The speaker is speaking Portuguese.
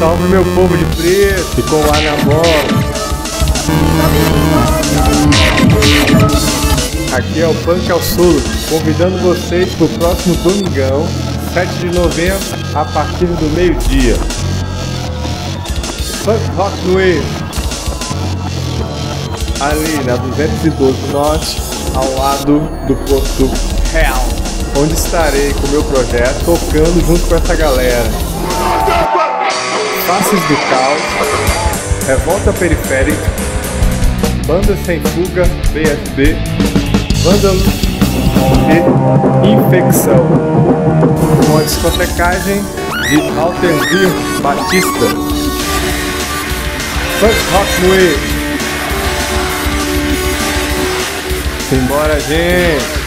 salve meu povo de preto com ar na bola. Aqui é o Punk ao Sul, convidando vocês para o próximo domingão, 7 de novembro, a partir do meio-dia. Punk Rock Wave. Ali na 212 Norte, ao lado do posto Real, onde estarei com o meu projeto tocando junto com essa galera. Faces do Caos, Revolta Periférica, Banda Sem Fuga, BSB, Vândalos e Infecção. Com a discotecagem de Altervir Batista. Funk Rock. Simbora, gente!